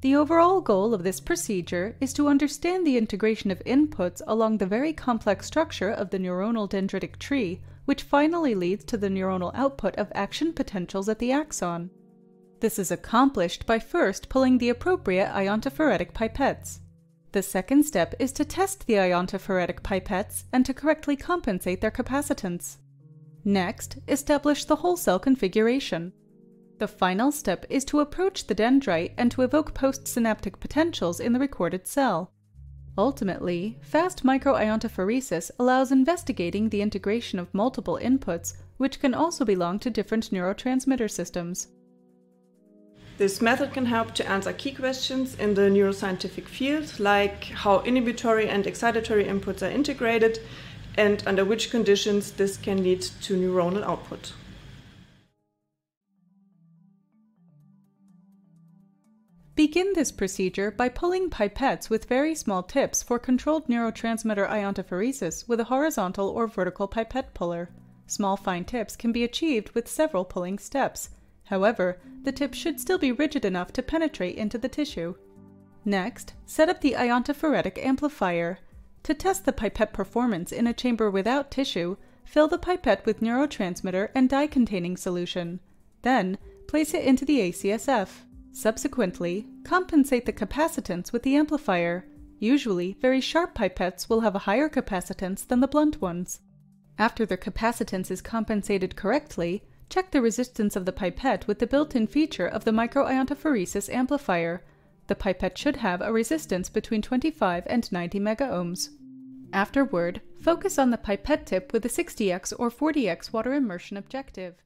The overall goal of this procedure is to understand the integration of inputs along the very complex structure of the neuronal dendritic tree, which finally leads to the neuronal output of action potentials at the axon. This is accomplished by first pulling the appropriate iontophoretic pipettes. The second step is to test the iontophoretic pipettes and to correctly compensate their capacitance. Next, establish the whole cell configuration. The final step is to approach the dendrite and to evoke postsynaptic potentials in the recorded cell. Ultimately, fast microiontophoresis allows investigating the integration of multiple inputs, which can also belong to different neurotransmitter systems. This method can help to answer key questions in the neuroscientific field, like how inhibitory and excitatory inputs are integrated, and under which conditions this can lead to neuronal output. Begin this procedure by pulling pipettes with very small tips for controlled neurotransmitter iontophoresis with a horizontal or vertical pipette puller. Small fine tips can be achieved with several pulling steps. However, the tip should still be rigid enough to penetrate into the tissue. Next, set up the iontophoretic amplifier. To test the pipette performance in a chamber without tissue, fill the pipette with neurotransmitter and dye-containing solution. Then, place it into the ACSF. Subsequently, compensate the capacitance with the amplifier. Usually, very sharp pipettes will have a higher capacitance than the blunt ones. After the capacitance is compensated correctly, check the resistance of the pipette with the built-in feature of the microiontophoresis amplifier. The pipette should have a resistance between 25 and 90 megaohms. Afterward, focus on the pipette tip with a 60x or 40x water immersion objective.